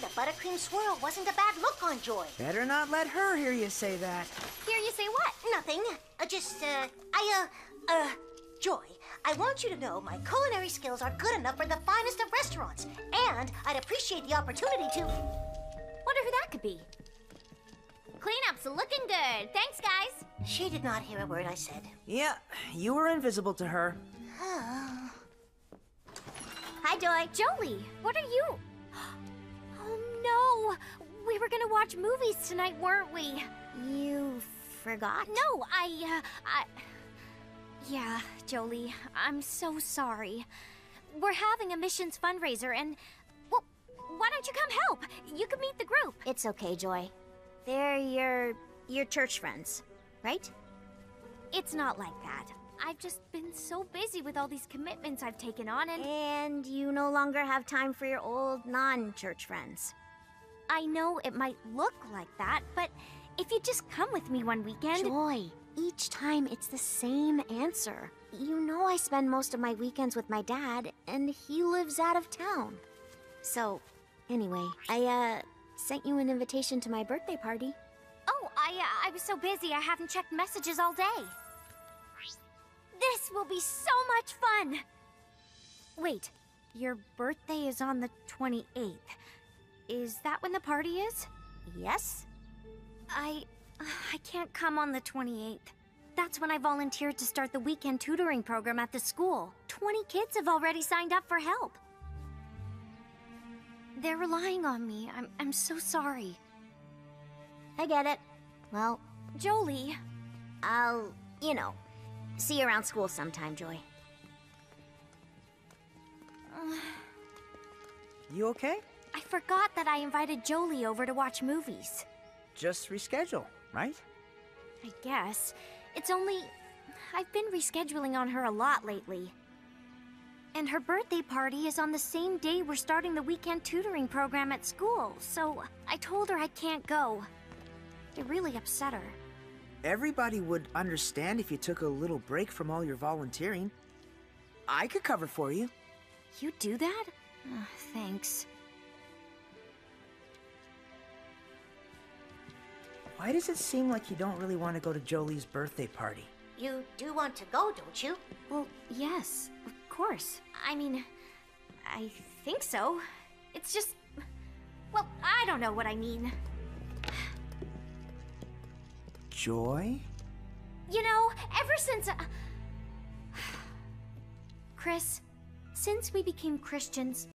the buttercream swirl wasn't a bad look on Joy. Better not let her hear you say that. Hear you say what? Nothing. Uh, just, uh, I, uh, uh, Joy, I want you to know my culinary skills are good enough for the finest of restaurants. And I'd appreciate the opportunity to. Wonder who that could be. Cleanup's looking good. Thanks, guys. She did not hear a word I said. Yeah, you were invisible to her. Hi, Joy. Jolie, what are you? No! We were gonna watch movies tonight, weren't we? You forgot? No, I, uh, I. Yeah, Jolie, I'm so sorry. We're having a missions fundraiser and. Well, why don't you come help? You can meet the group. It's okay, Joy. They're your your church friends, right? It's not like that. I've just been so busy with all these commitments I've taken on and. And you no longer have time for your old non-church friends. I know it might look like that, but if you just come with me one weekend. Joy, each time it's the same answer. You know I spend most of my weekends with my dad, and he lives out of town. So, anyway, I, uh, sent you an invitation to my birthday party. Oh, I uh, I was so busy I haven't checked messages all day. This will be so much fun. Wait, your birthday is on the 28th. Is that when the party is? Yes? I I can't come on the 28th. That's when I volunteered to start the weekend tutoring program at the school. 20 kids have already signed up for help. They're relying on me. I'm I'm so sorry. I get it. Well, Jolie, I'll, you know, see you around school sometime, Joy. You okay? I forgot that I invited Jolie over to watch movies. Just reschedule, right? I guess. It's only. I've been rescheduling on her a lot lately. And her birthday party is on the same day we're starting the weekend tutoring program at school, so I told her I can't go. It really upset her. Everybody would understand if you took a little break from all your volunteering. I could cover for you. You do that? Ugh, thanks. Why does it seem like you don't really want to go to Jolie's birthday party? You do want to go, don't you? Well, yes, of course. I mean, I think so. It's just. Well, I don't know what I mean. Joy? You know, ever since. Uh... Chris, since we became Christians,